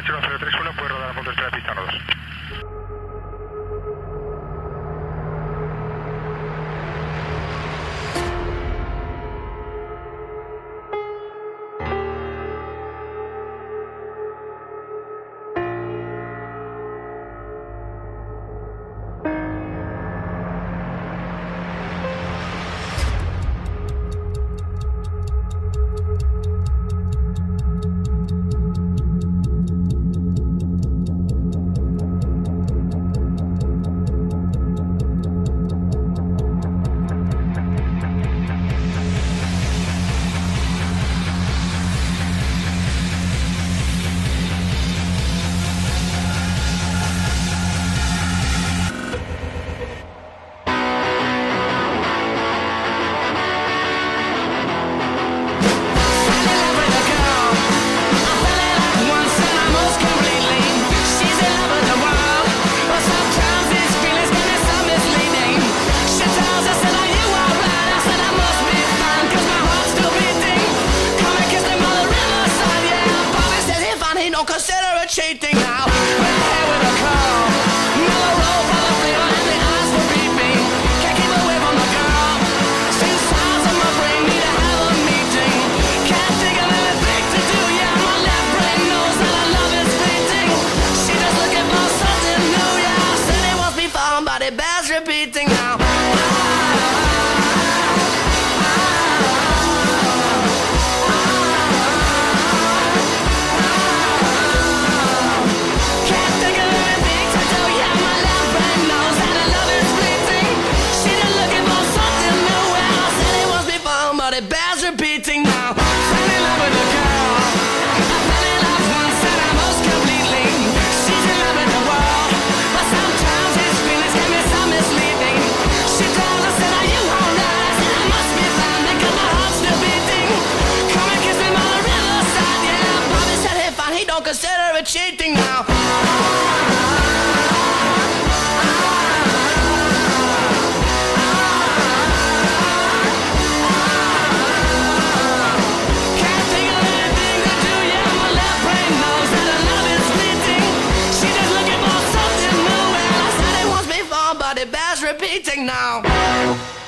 H1031 puede rodar. Don't consider it cheating now. But it bears repeating now. Fell in love with a girl. I fell in love once and completely. She's in love with the world, but sometimes his feelings so misleading. She us that you I must be my still beating. Come and kiss on the riverside, yeah. Bobby said fine, he don't consider it cheating now. eating now.